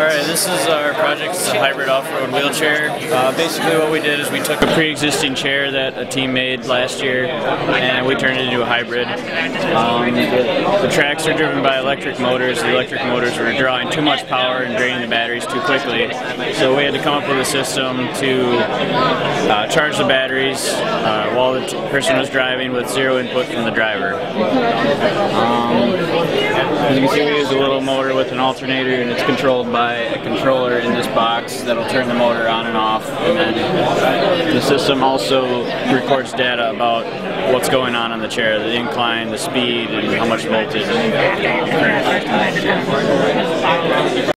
Alright, this is our project. It's a hybrid off-road wheelchair. Uh, basically what we did is we took a pre-existing chair that a team made last year and we turned it into a hybrid. Um, the, tracks are driven by electric motors. The electric motors were drawing too much power and draining the batteries too quickly. So we had to come up with a system to uh, charge the batteries uh, while the person was driving with zero input from the driver. Um, as you can see, we use a little motor with an alternator, and it's controlled by a controller in this box that'll turn the motor on and off. And then the system also records data about what's going on on the chair, the incline, the speed, and how much voltage.